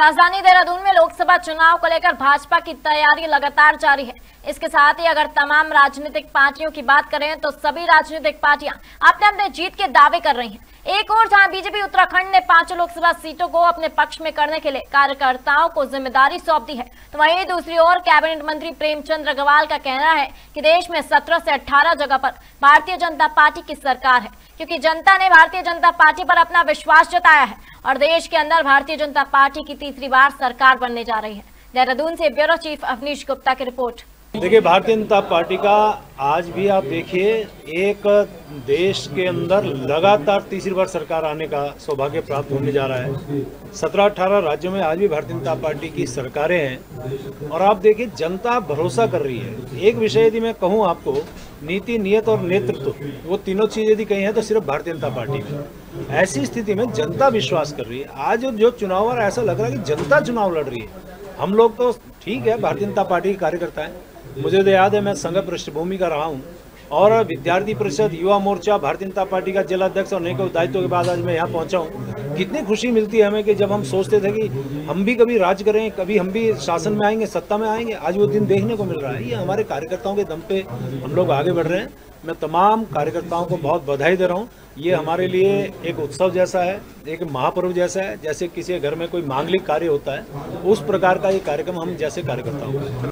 राजधानी देहरादून में लोकसभा चुनाव को लेकर भाजपा की तैयारी लगातार जारी है। इसके साथ ही अगर तमाम राजनीतिक पार्टियों की बात करें तो सभी राजनीतिक पार्टियाँ अपने अपने जीत के दावे कर रही हैं। एक और जहाँ बीजेपी उत्तराखंड ने पाँचों लोकसभा सीटों को अपने पक्ष में करने के लिए कार्यकर्ताओं को ज़िम्मेदारी सौंप दी है तो वहीं दूसरी ओर कैबिनेट मंत्री प्रेमचंद अग्रवाल का कहना है कि देश में 17 से 18 जगह पर भारतीय जनता पार्टी की सरकार है, क्योंकि जनता ने भारतीय जनता पार्टी पर अपना विश्वास जताया है। और देश के अंदर भारतीय जनता पार्टी की तीसरी बार सरकार बनने जा रही है। देहरादून से ब्यूरो चीफ अवनीश गुप्ता की रिपोर्ट। देखिए, भारतीय जनता पार्टी का आज भी आप देखिए, एक देश के अंदर लगातार तीसरी बार सरकार आने का सौभाग्य प्राप्त होने जा रहा है। सत्रह अठारह राज्यों में आज भी भारतीय जनता पार्टी की सरकारें हैं और आप देखिए, जनता भरोसा कर रही है। एक विषय यदि मैं कहूँ आपको, नीति, नियत और नेतृत्व, वो तीनों चीज़ यदि कही है तो सिर्फ़ भारतीय जनता पार्टी में। ऐसी स्थिति में जनता विश्वास कर रही है। आज जो चुनाव है, ऐसा लग रहा है कि जनता चुनाव लड़ रही है। हम लोग तो ठीक है, भारतीय जनता पार्टी के कार्यकर्ता हैं। मुझे तो याद है, मैं संघ पृष्ठभूमि का रहा हूँ और विद्यार्थी परिषद, युवा मोर्चा, भारतीय जनता पार्टी का जिला अध्यक्ष और अनेकों दायित्व के बाद आज मैं यहाँ पहुँचा हूँ। कितनी खुशी मिलती है हमें कि जब हम सोचते थे कि हम भी कभी राज करें, कभी हम भी शासन में आएँगे, सत्ता में आएँगे, आज वो दिन देखने को मिल रहा है। ये हमारे कार्यकर्ताओं के दम पे हम लोग आगे बढ़ रहे हैं। मैं तमाम कार्यकर्ताओं को बहुत बधाई दे रहा हूँ। ये हमारे लिए एक उत्सव जैसा है, एक महापर्व जैसा है। जैसे किसी घर में कोई मांगलिक कार्य होता है, उस प्रकार का ये कार्यक्रम हम जैसे कार्यकर्ताओं